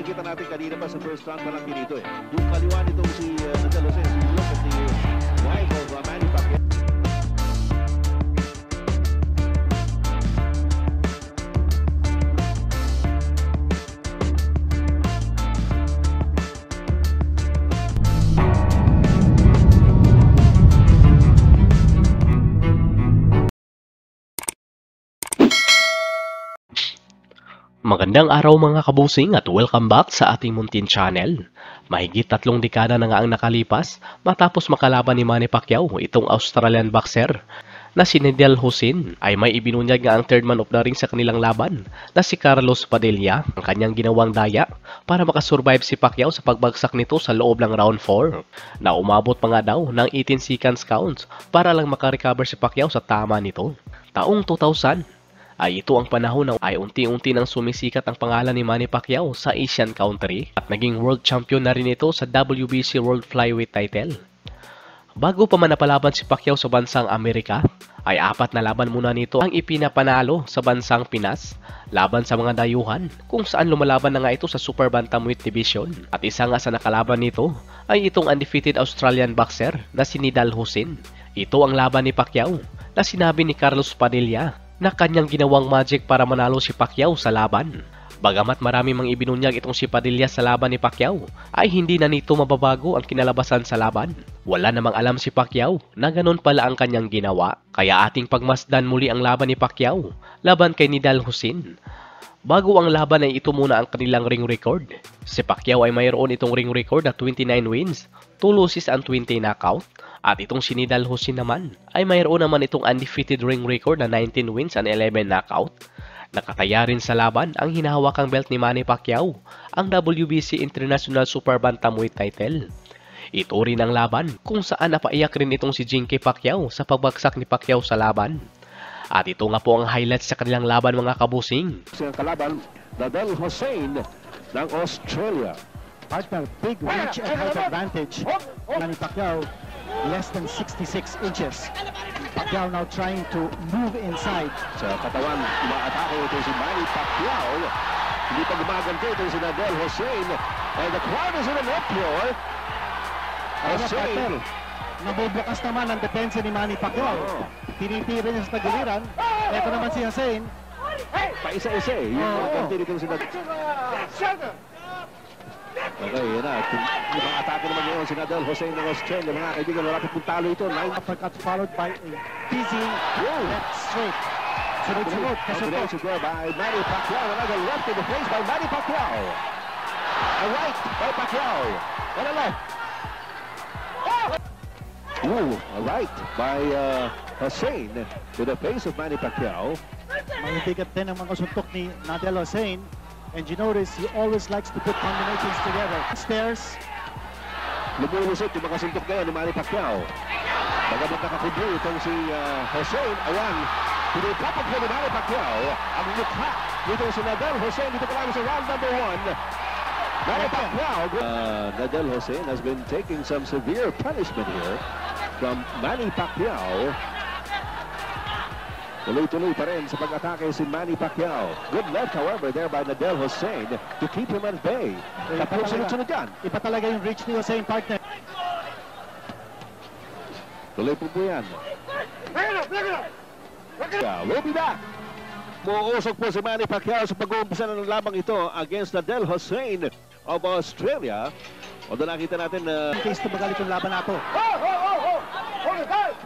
nakikita natin kanina pa sa first round pa lang pinito eh. Yung kaliwa nitong si uh, Nadal Jose, look at the wife Magandang araw mga kabusing at welcome back sa ating Muntin Channel. Mahigit tatlong dekada na nga ang nakalipas matapos makalaban ni Manny Pacquiao itong Australian boxer na si Nedel Hussein ay may ibinunyag nga ang third man of the ring sa kanilang laban na si Carlos Padilla ang kanyang ginawang daya para makasurvive si Pacquiao sa pagbagsak nito sa loob ng round 4 na umabot pa nga daw ng 18 seconds counts para lang makarecover si Pacquiao sa tama nito. Taong 2000 ay ito ang panahon na ay unti-unti nang sumisikat ang pangalan ni Manny Pacquiao sa Asian country at naging world champion na rin ito sa WBC World Flyweight title. Bago pa man napalaban si Pacquiao sa bansang Amerika, ay apat na laban muna nito ang ipinapanalo sa bansang Pinas laban sa mga dayuhan kung saan lumalaban na nga ito sa Super Bantamweight Division. At isa nga sa nakalaban nito ay itong undefeated Australian boxer na si Nidal Hussein. Ito ang laban ni Pacquiao na sinabi ni Carlos Padilla na kanyang ginawang magic para manalo si Pacquiao sa laban. Bagamat marami mang ibinunyag itong si Padilla sa laban ni Pacquiao, ay hindi na nito mababago ang kinalabasan sa laban. Wala namang alam si Pacquiao na ganun pala ang kanyang ginawa, kaya ating pagmasdan muli ang laban ni Pacquiao laban kay Nidal Hussein. Bago ang laban ay ito muna ang kanilang ring record. Si Pacquiao ay mayroon itong ring record na 29 wins, 2 losses and 20 knockout. At itong si Nidal Hussein naman ay mayroon naman itong undefeated ring record na 19 wins and 11 knockout. Nakataya rin sa laban ang hinahawakang belt ni Manny Pacquiao, ang WBC International Super Bantamweight title. Ito rin ang laban kung saan napaiyak rin itong si Jinky Pacquiao sa pagbagsak ni Pacquiao sa laban. At ito nga po ang highlights sa kanilang laban mga kabusing. Siyang kalaban, Nadal Hussein ng Australia. Partner, big reach and height advantage. Manny Pacquiao, less than 66 inches. Pacquiao now trying to move inside. Sa katawan, umaatake ito si Manny Pacquiao. Hindi pa gumaganti ito si Nadal Hussein. And the crowd is in an uproar. Ano Hussein. partner? Nabubukas naman ang depensa ni Manny Pacquiao. Oo. Tinitira niya sa tagiliran. Ito naman si Hussein. Paisa-isa eh. Yung ganti dito si Nadal. Okay, yan na. Mga atake naman ngayon si Nadal Hussein ng Australia. Mga kaibigan, malapit pong talo ito. Nine Uppercut followed by a dizzying left straight. Sunod-sunod, kasunod. By Manny Pacquiao. Another left in the face by Manny Pacquiao. A right by Pacquiao. And a left. Ooh, a right by uh, Hussein to the face of Manny Pacquiao. Mahibigat din ang mga suntok ni Nadal Hussein. And you notice he always likes to put combinations together. Stairs, Lumulusot yung mga suntok ngayon ni Manny Pacquiao. Bagamat nakakubli itong si uh, Hussein. Ayan, pinipapag po ni Manny Pacquiao ang mukha nito si Nadal Hussein. Dito pa lang sa round number one. Manny Pacquiao. Uh, Nadal Hussein has been taking some severe punishment here from Manny Pacquiao. Tuloy-tuloy pa rin sa pag-atake si Manny Pacquiao. Good left, however, there by Nadal Hussein to keep him at bay. Tapos sunod-sunod yan. iba talaga yung reach ni Hussein partner. Tuloy po po yan. We'll be back. Muusok po si Manny Pacquiao sa pag-uumpisa ng lamang ito against Nadal Hussein of Australia. Although nakita natin na... In case tumagal itong laban na ito.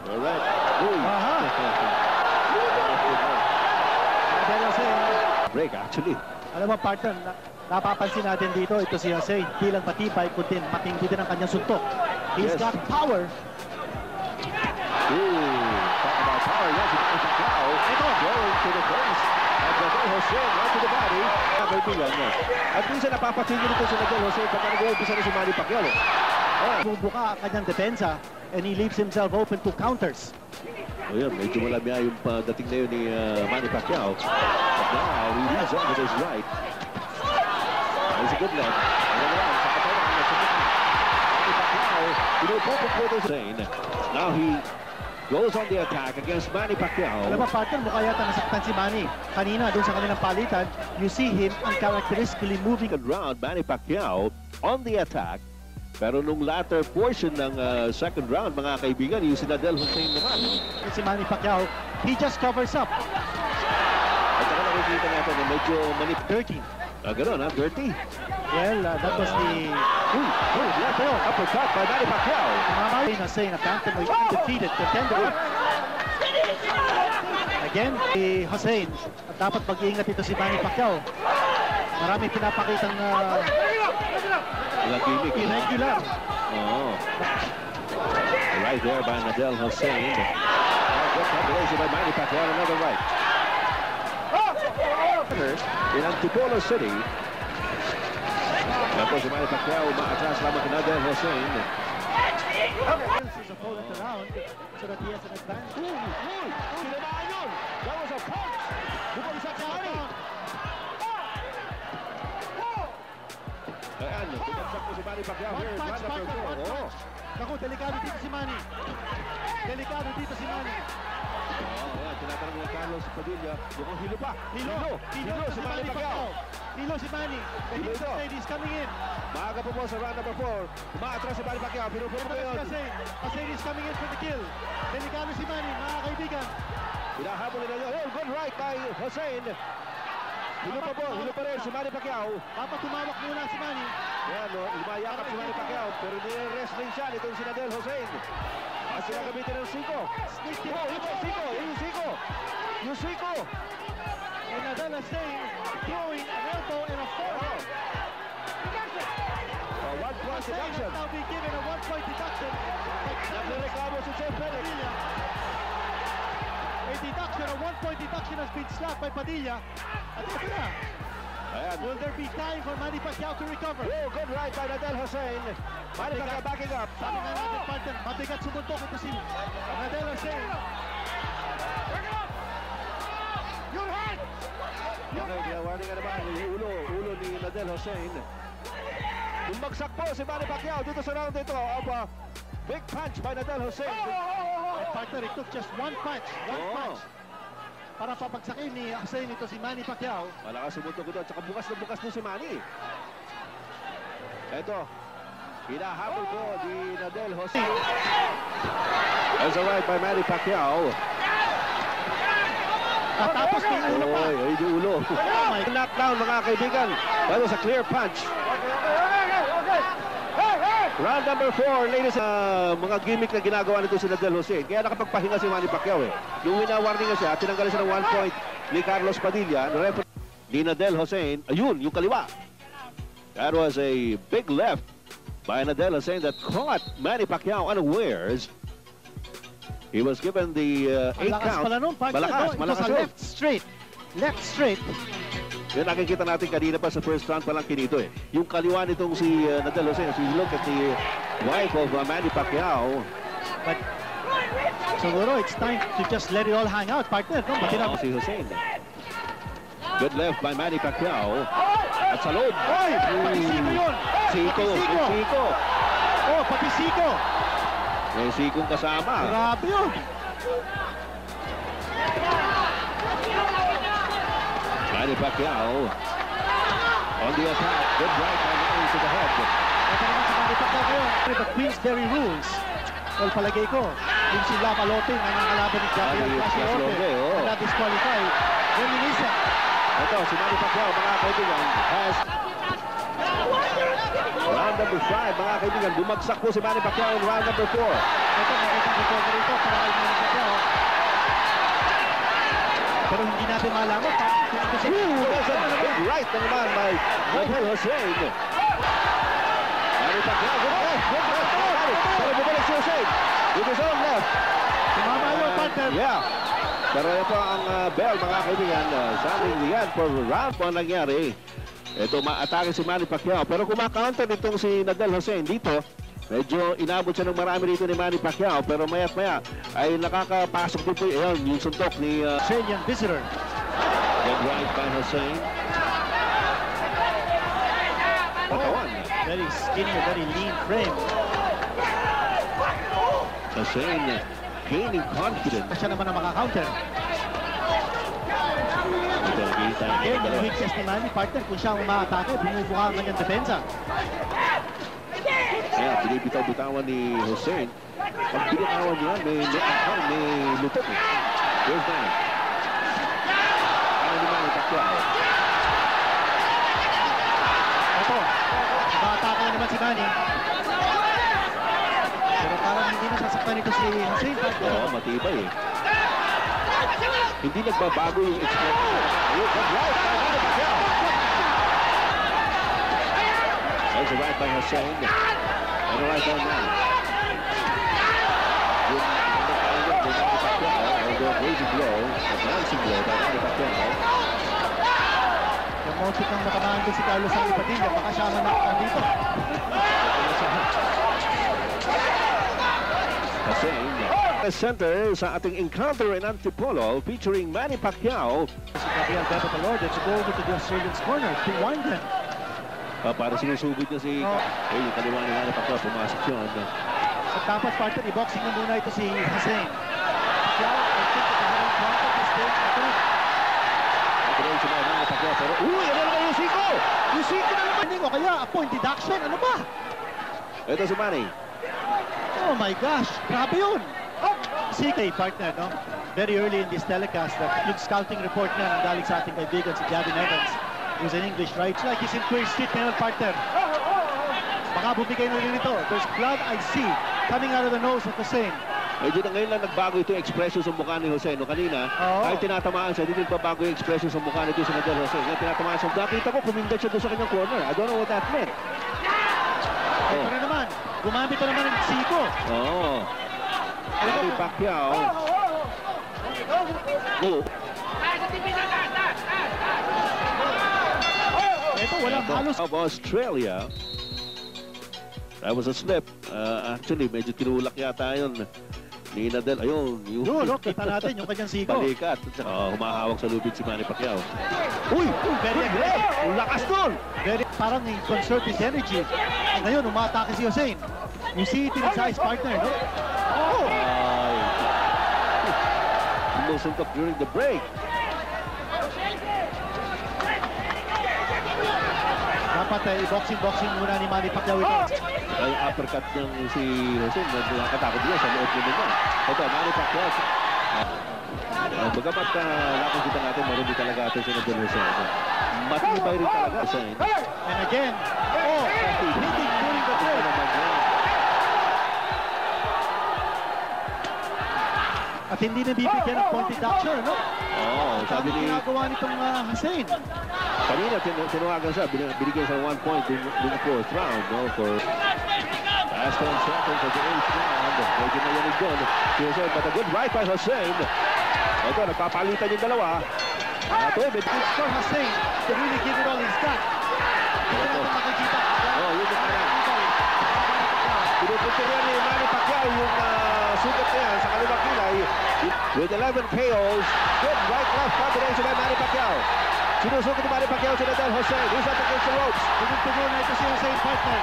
Alright. Uy. Aha. Nadal Hussein, Break actually. alam mo partner, na, napapansin natin dito, ito si Hussein, di lang matibay, kundi matindi din ang kanyang suntok. He's Yes. got power. Ooh. Talk about power. Yes, Pacquiao. Ito. Going to the face. At Nadal Hussein right to the body. Niya. At minsan napapansin nyo nito si Hussein pagka nag-uumpisa na si Manny Pacquiao. Oh. Bubuka ang kanyang depensa and he leaves himself open to counters. O yun, medyo malamya yung uh, dating na yun ni uh, Manny Pacquiao. But now, he leads on with his right. There's a good left. Pinupupok po ito sa Now he goes on the attack against Manny Pacquiao. Alam mo, partner, mukha yata nasaktan si Manny. Kanina, doon sa kanilang palitan, you see him uncharacteristically moving. Round, Manny Pacquiao on the attack. Pero nung latter portion ng uh, second round, mga kaibigan, yung si Nadel Hussein naman. Si Manny Pacquiao, he just covers up. At saka nakikita natin na medyo manip. Dirty. Ah, ganun ha, dirty. Well, uh, that was the... Uy, uy, left hook, uppercut by Manny Pacquiao. Mama na saying na bantamweight undefeated contender. Again, si Hussein, at dapat mag-iingat ito si Manny Pacquiao. Marami pinapakitang uh, Walang gimmick. irregular. Oh. Right there by Nadel Hussein. Oh, good combination by Manny Pacquiao, another right. Oh. In Antipolo City. Tapos si Manny Pacquiao umaatras lamang kay Nadel Hussein. His opponent around so that he has an advantage. Uy, uy, tinamaan yun! That was a punch! Bumagsak si Manny! Ayan, bumagsak po si Manny Pacquiao One here in punch, one Oh. punch. Naku, delikado dito si Manny. Delikado dito si Manny. Oh, ayan, tinatanong ni Carlos Padilla. Mukhang hilo pa. Hilo, hilo, Hilo si Manny Pacquiao. Hilo si Manny. The Hilo Hilo ito. ladies coming in. Maaga po po sa round number 4. Umaatras si Manny Pacquiao. Pinupuro ko yun. Hussein. Hussein is coming in for the kill. Delikado si Manny, mga kaibigan. Hinahabol nila yun. Oh, good right by Hussein. Hilo pa po. Hilo pa rin si Manny Pacquiao. Dapat tumawak muna si Manny. Yan, no, lumayakap si Manny Pacquiao. Pero nire-rest rin siya nitong si Nadel Hussein. At sila gamitin ng Siko. Oh, ito, Siko. Yung Siko. Yung Siko. And Nadal Hussein throwing an elbow and a forehand. Oh, one point Hussein deduction. has now been given a one-point deduction. Nagreklamo si Jeff. Padilla. A deduction, a one-point deduction has been slapped by Padilla. At ito na. Ayan. Will there be time for Manny Pacquiao to recover? Oh, good right by Nadel Hussein. Manny Pacquiao backing up. Sabi nga natin, partner, mabigat sumuntok ito si Nadal Hussein. Okay, ginawarning nga naman yung ulo, ulo ni Nadel Hussein. Bumagsak po si Manny Pacquiao dito sa round ito of uh, big punch by Nadel Hussein. And partner, it took just one punch, one Oo. punch. Para papagsakin ni Hussein ito si Manny Pacquiao. Malakas sumutok ito at saka bukas na bukas din si Manny. Ito, hinahabol po ni Nadel Hussein. That's a right by Manny Pacquiao. Tatapos kay ulo pa. Oy, ay, di ulo. Oh Knockdown mga kaibigan. That was a clear punch. Round number 4, ladies, uh, mga gimmick na ginagawa nito si Nadal Hussein. Kaya nakapagpahinga si Manny Pacquiao eh. Yung winawarning nga siya, tinanggal siya ng one point ni Carlos Padilla, referee ni Nadal Hussein. Ayun, yung kaliwa. That was a big left by Nadal Hussein that caught Manny Pacquiao unawares. He was given the uh, eight lakas count. pala nun, partner. Malakas, no? Malakas left straight. Left straight. Yan nakikita natin kanina pa sa first round pa lang kinito eh. Yung kaliwa nitong si uh, Nadal if you look at the wife of uh, Manny Pacquiao, But siguro it's time to just let it all hang out, partner. No? Pati na, si Hussein. Good left by Manny Pacquiao. At sa loob. Oy! Pati Siko yun! Siko, Siko! Oh, pati Siko! May Sikong kasama. Grabe yun! Manny Pacquiao on the attack. Good right by Manny to the head. Ito naman si Manny Pacquiao ngayon. The Queensberry rules. Well, palagay ko, yung si Lava Lotin ang nakalaban ni Gabriel Lopez, oo. na na-disqualify. Reminisa. Ito, si Manny Pacquiao, mga kaibigan, has round number 5, mga kaibigan. Bumagsak po si Manny Pacquiao in round number 4. Ito, magandang recovery ito para kay Manny Pacquiao. Pero hindi natin malaman Ooh, there's a big right na naman by Nadal Hussein. Manny Pacquiao, good left, good left. Manny, Pero bumalik si Hussein with his own left. Sumama yun, partner. Yeah. Pero ito ang uh, bell, mga kaibigan. Uh, sabi yan for round po nangyari. Ito, maatake si Manny Pacquiao. Pero kumakounter itong si Nadal Hussein dito. Medyo inabot siya ng marami dito ni Manny Pacquiao. Pero maya't maya ay nakakapasok din po. Ayan, yung suntok ni uh, Australian visitor. Good right by Hussein. Patawan. Very skinny, very lean frame. Hussein gaining confidence. Siya naman ang makakounter. Again, yung weakness ni Manny, partner, kung siya ang umaatake, bumubuka ang kanyang depensa. Binibitaw-bitawan ni Hussein. Pag binitawan niya, may, may angkang, may lupot eh. Here's Manny. Ano ni Manny Pacquiao? Ito, umaatake na naman si Manny. Pero parang hindi na sasaktan ito si Hussein. Oo, matibay eh. Hindi nagbabago yung expression. Ayun, Pacquiao. There's a right by Hussein. And a right by Manny. Yung nagkakaroon ni Manny Pacquiao, although a raising blow, a bouncing blow by Manny Pacquiao. Yung muntik ang matamaan doon si Carlos ang Ipadilla, baka siya ang nakakang dito. Hussein. The center sa ating encounter in Antipolo featuring Manny Pacquiao. Si Gabriel Bebe Talor, let's go over to the Australian's corner to wind them. Uh, para sinusugod na si... Oh. Eh, yung kaliwa ni Manny Pacquiao, pumasok yun. At dapat partner, i-boxing mo muna ito si Hussein. Pacquiao, I think that having contact is good. Ito na. Nagkaroon si Manny Pacquiao, pero... Uy, ano naman yung siko? Yung siko na naman! O kaya a point deduction, ano ba? Ito si Manny. Oh my gosh, grabe yun. CK partner, no? Very early in this telecast, that yung scouting report niya nang galing sa ating kaibigan si Gavin Evans, who's an English right? Like he's in Queer Street ngayon, partner. Baka bumigay na rin ito. There's blood I see coming out of the nose of Hussein. Medyo na ngayon lang nagbago ito yung expression sa mukha ni Jose. No, kanina, Oo. kahit tinatamaan siya, hindi nagbabago yung expression sa mukha nito si Nadal Jose. Ngayon, tinatamaan siya. Nakita ko, kumindat siya doon sa kanyang corner. I don't know what that meant. Ito Oh. na naman, gumamit na naman ng siko. Oo. Manny Pacquiao. Oh. Halos. of Australia. That was a slip. Uh, actually, medyo tinulak yata yun ni Nadal. Ayun, yung Yun, no? Kita natin yung kanyang siko. balikat. At saka humahawak sa lubid si Manny Pacquiao. Uy, uy, very aggressive. Ang lakas doon! Very, parang conserve his energy. Ngayon, umatake si Hussein. You see it in his eyes, partner, no? Oh! Ay. Sumusuntok during the break. Dapat eh, i-boxing-boxing muna ni Manny Pacquiao ito. Ay, uppercut ng si Jose. Nakakatakot niya sa loob niya niya. Ito, Manny Pacquiao. Uh, bagamat uh, nakikita natin, marumi talaga ito si Nadal Jose. Matibay rin talaga siya. eh. And again, oh, hitting during the naman yan. At hindi na bibigyan ng point deduction, no? Oo, sabi Sabi ni ginagawa nitong uh, Hussein. Kanina tin tinuwagan siya, bin- binigyan siya one point dun, dun fourth round, no, for last 10 seconds of the eighth round. Medyo nayanig doon. Si Jose, but a good right by Hussein. Ito, nagpapalitan yung dalawa. Ito, eh, med- It's for Hussein to really give it all he's got. Ito natin makikita. Oh, yun yung parang. Pinupunto rin ni Manny Pacquiao yung ah, sugat niya sa kaliwang kilay. With 11 KOs, good right-left combination by Manny Pacquiao. Sinusugat ni Manny Pacquiao si Nadal Hussein. He's up against the ropes. Tugon-tugon na ito si Hussein, partner.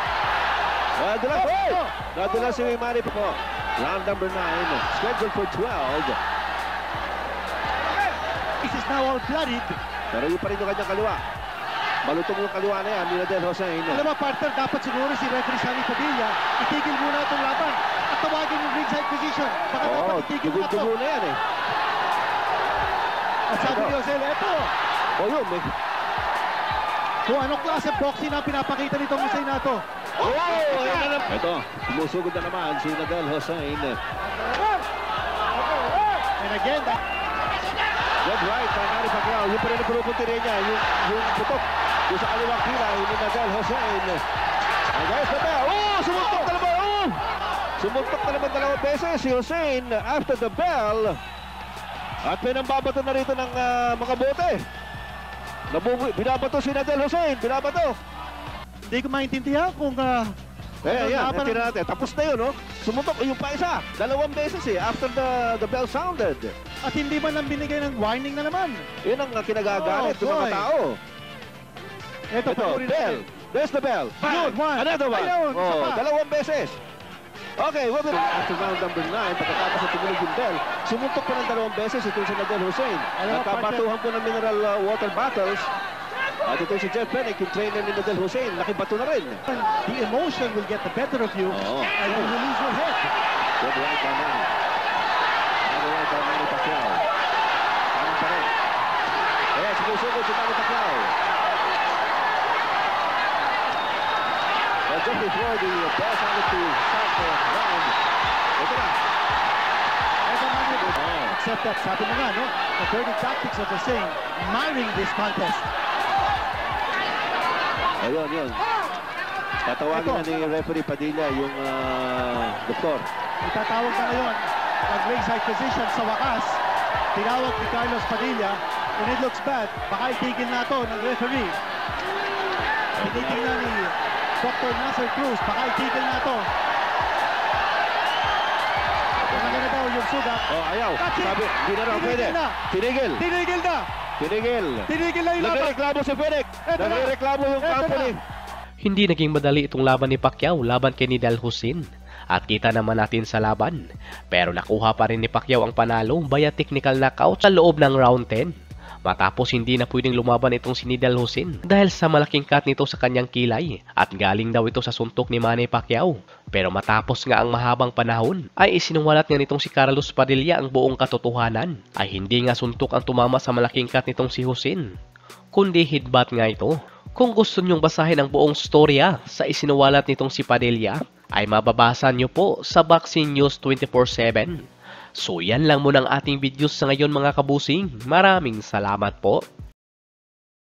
Nadala, oh! Nadala si Manny Pacquiao. Round number 9, scheduled for 12. This is now all bloodied. Pero yun pa rin yung kanyang kaliwa. Malutong yung kaliwa na yan ni Nadal Hussein. Alam mo, partner, dapat siguro si referee Sunny Padilla itigil muna itong laban at tawagin yung ringside position. Baka Oo, dapat itigil na ito. dugo-dugo na yan eh. At sabi ni Jose, eto, O yun, may... kung anong klase boxing na pinapakita nitong Hussein na to. Oh, na. Ito, sumusugod na naman si Nadal Hussein. And again, that, Good right by Manny Pacquiao. Yung pa rin ang pinupunti rin niya, yung, yung putok yung sa kaliwang kilay ni Nadal Hussein. And there's the bell. Oh, sumuntok na naman. Oh! Sumuntok na naman dalawang beses si Hussein after the bell. At pinambabato na rito ng ah, mga bote. Nabubu binabato si Nadal Hussein. Binabato. hindi ko maintindihan kung uh, Eh, laban- tira natin. Tapos na yun, no? Sumuntok yung pa isa. Dalawang beses eh, after the, the bell sounded. at hindi man lang binigay ng warning na naman. Yun ang kinagagalit Oh, ng mga tao. Ito, Ito, bell. natin. There's the bell. Ayun, one. Another one. Ayun, oh, dalawang beses. Okay, well, after round number 9, pagkatapos na tumunog yung bell, sumuntok po ng dalawang beses itong si Nadal Hussein. Nagkabatuhan po ng mineral uh, water bottles. At ito si Jeff Penick, yung trainer ni Nadal Hussein, nakibato na rin. The emotion will get the better of you Oo. and you will lose your head. Good right by Manny. Good right by Manny Pacquiao. Parang pa rin. Kaya sumusugod si Manny Pacquiao. Well, just before the bell sounded to ito. Ito man yun. Oo. Except that, sabi mo nga, no? The dirty tactics of the same, marring this contest. Ayun, yun. Tatawagin Ito. na ni referee Padilla yung ah, doktor. Itatawag na ngayon ng ringside position sa wakas. Tinawag ni Carlos Padilla. And it looks bad. Baka itigil na to ng referee. Tinitingnan ni Dr. Nasser Cruz. Baka itigil na to. Sugat. Oh, ayaw. It. Sabi, hindi na raw pwede. na. Tinigil. Tinigil na! Tinigil. Tinigil na yung laban! Nagreklamo si na. Nagreklamo yung kampo na. ni Hindi naging madali itong laban ni Pacquiao laban kay Nidal Hussein. At kita naman natin sa laban. Pero nakuha pa rin ni Pacquiao ang panalo via technical knockout sa loob ng round 10. Matapos hindi na pwedeng lumaban itong si Nidal Hussein dahil sa malaking cut nito sa kanyang kilay at galing daw ito sa suntok ni Manny Pacquiao. Pero matapos nga ang mahabang panahon ay isinuwalat nga nitong si Carlos Padilla ang buong katotohanan ay hindi nga suntok ang tumama sa malaking cut nitong si Hussein kundi headbutt nga ito. Kung gusto nyong basahin ang buong storya sa isinuwalat nitong si Padilla, ay mababasa nyo po sa Boxing News 24-7. So yan lang muna ang ating videos sa ngayon mga kabusing. Maraming salamat po.